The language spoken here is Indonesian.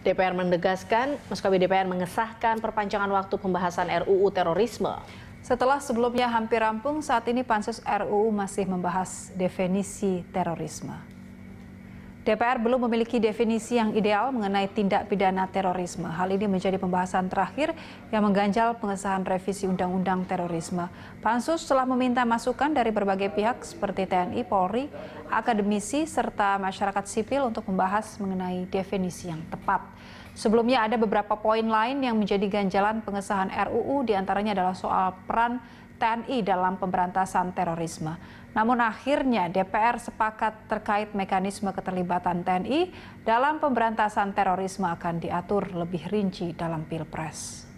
DPR menegaskan, maskapai DPR mengesahkan perpanjangan waktu pembahasan RUU terorisme. Setelah sebelumnya hampir rampung, saat ini Pansus RUU masih membahas definisi terorisme. DPR belum memiliki definisi yang ideal mengenai tindak pidana terorisme. Hal ini menjadi pembahasan terakhir yang mengganjal pengesahan revisi Undang-Undang Terorisme. Pansus telah meminta masukan dari berbagai pihak seperti TNI, Polri, akademisi, serta masyarakat sipil untuk membahas mengenai definisi yang tepat. Sebelumnya ada beberapa poin lain yang menjadi ganjalan pengesahan RUU di antaranya adalah soal peran TNI dalam pemberantasan terorisme. Namun akhirnya DPR sepakat terkait mekanisme keterlibatan TNI dalam pemberantasan terorisme akan diatur lebih rinci dalam Pilpres.